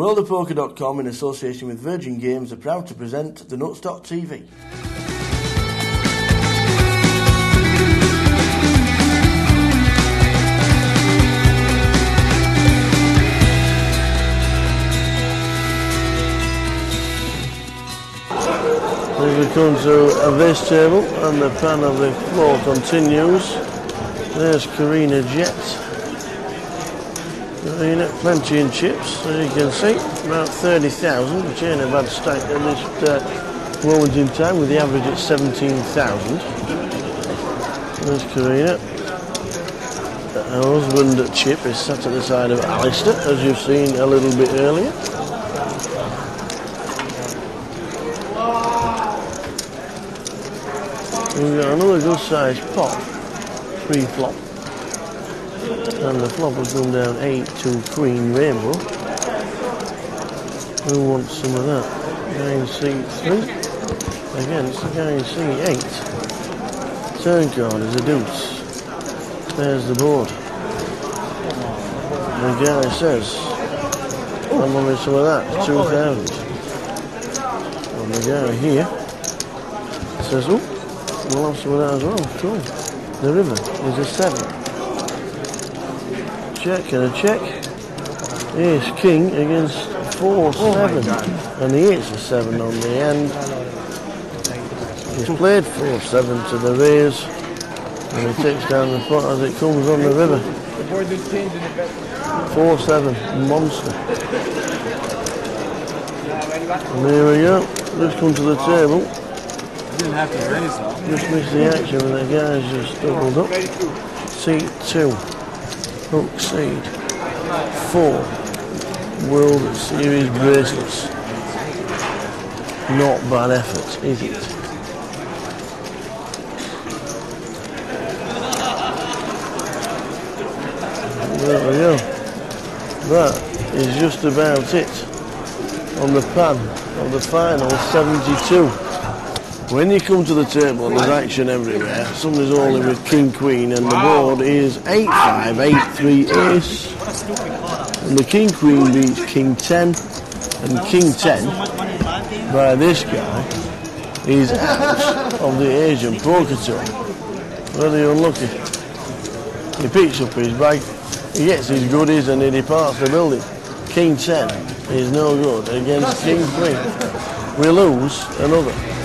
WorldOfPoker.com in association with Virgin Games are proud to present the Nutstock TV. We come to a this table and the plan of the floor continues. There's Karina Jett. Plenty in chips, as you can see, about 30,000, which ain't a bad stake at this uh, moment in time, with the average at 17,000. There's Karina. Her husband, Chip, is sat at the side of Alistair, as you've seen a little bit earlier. We've got another good sized pot, three flop. And the flop has gone down 8 to Queen Rainbow. Who wants some of that? Guy in C3 against the guy in C8. Turn card is a deuce. There's the board. The guy says, I'm having some of that, 2,000. And the guy here says, oh, We'll have some of that as well. Cool. The river is a seven. Check and a check. Ace King against four seven, oh and he eight's a seven on the end. He's played four seven to the raise, and he takes down the pot as it comes on the river. Four seven monster. And there we go. Let's come to the table. didn't have to raise though. Just missed the action and the guys just doubled up. Seat two. Hook seed. Four. World Series bracelets. Not bad effort, is it? There we go. That is just about it on the pan of the final 72. When you come to the table, there's action everywhere. Somebody's holding with King Queen, and the board is 8 5, 8 3 ace. And the King Queen beats King 10, and King 10 by this guy is out of the Asian poker tour. Very unlucky. He picks up his bag, he gets his goodies, and he departs the building. King 10 is no good against King Queen. We lose another.